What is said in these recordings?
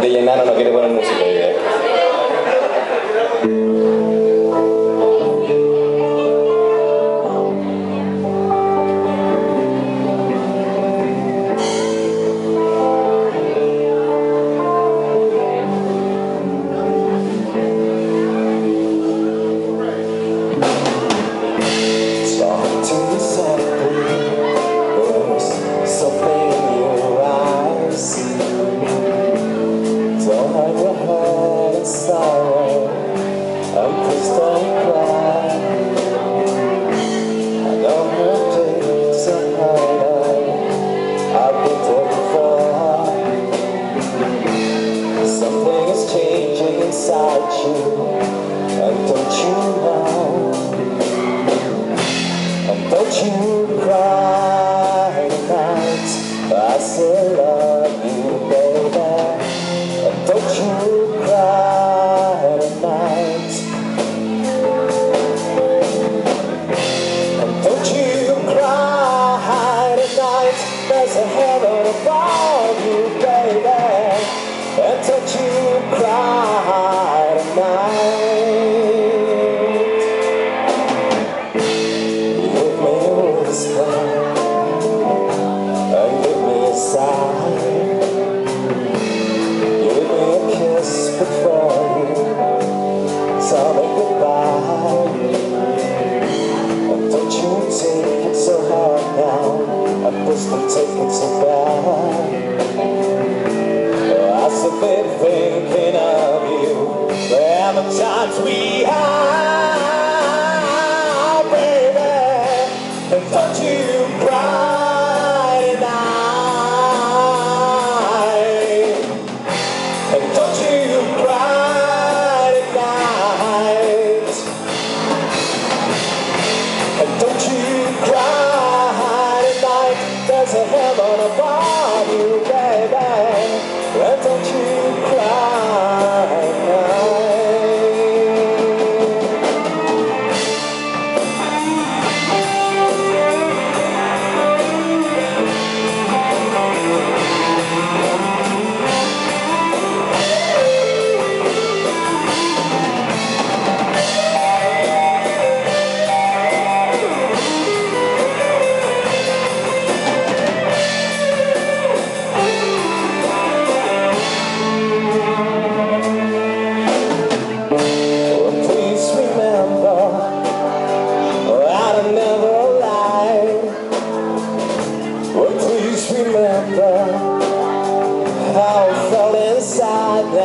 De llenar no quiere poner música. Senhor. we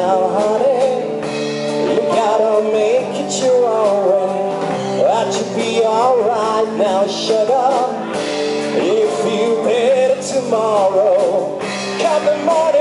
now, honey. You gotta make it your own way. That you be alright now, sugar. If you better tomorrow, come and morning.